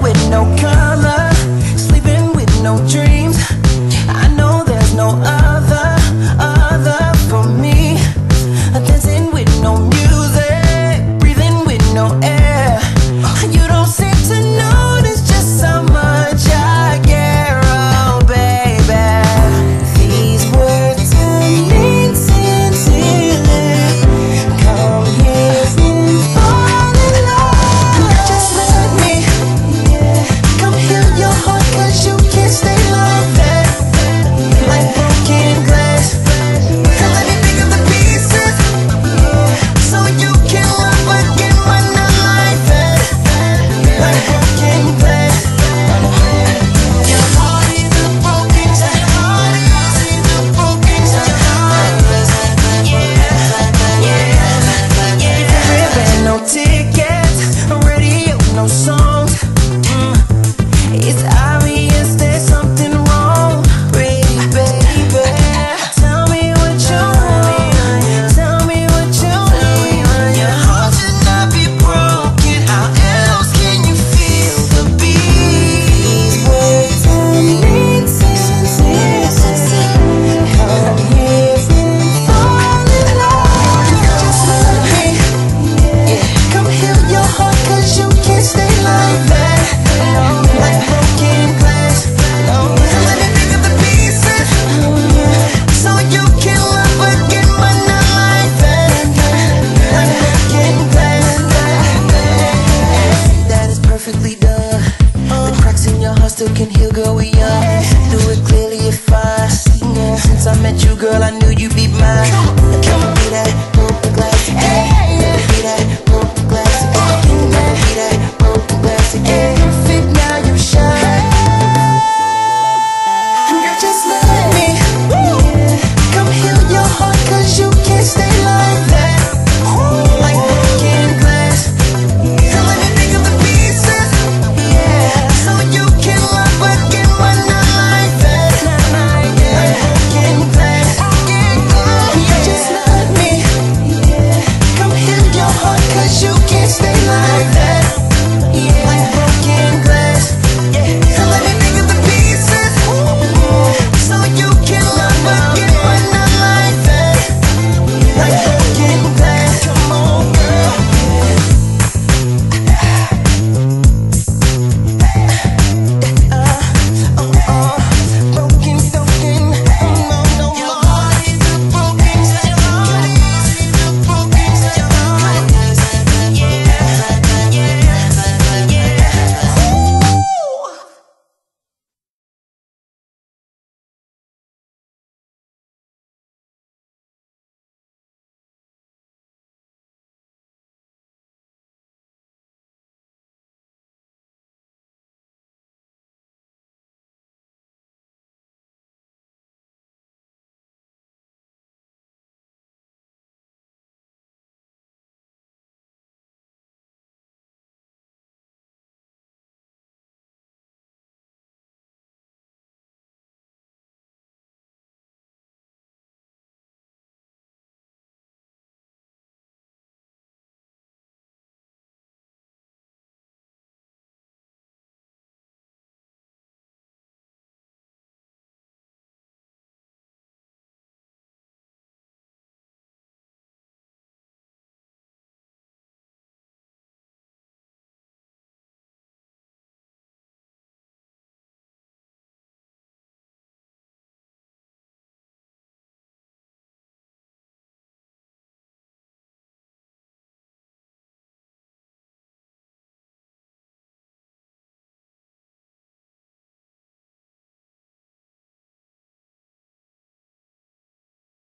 with no